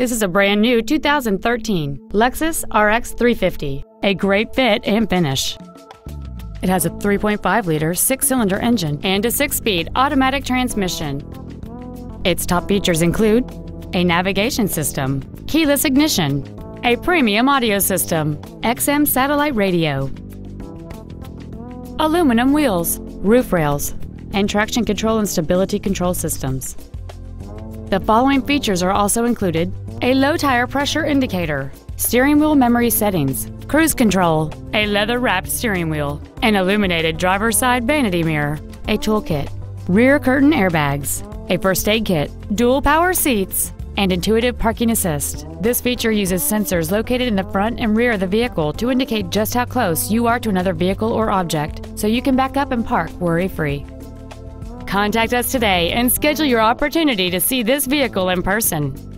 This is a brand new 2013 Lexus RX 350, a great fit and finish. It has a 3.5 liter six cylinder engine and a six speed automatic transmission. Its top features include a navigation system, keyless ignition, a premium audio system, XM satellite radio, aluminum wheels, roof rails, and traction control and stability control systems. The following features are also included a low tire pressure indicator, steering wheel memory settings, cruise control, a leather wrapped steering wheel, an illuminated driver's side vanity mirror, a toolkit, rear curtain airbags, a first aid kit, dual power seats, and intuitive parking assist. This feature uses sensors located in the front and rear of the vehicle to indicate just how close you are to another vehicle or object, so you can back up and park worry free. Contact us today and schedule your opportunity to see this vehicle in person.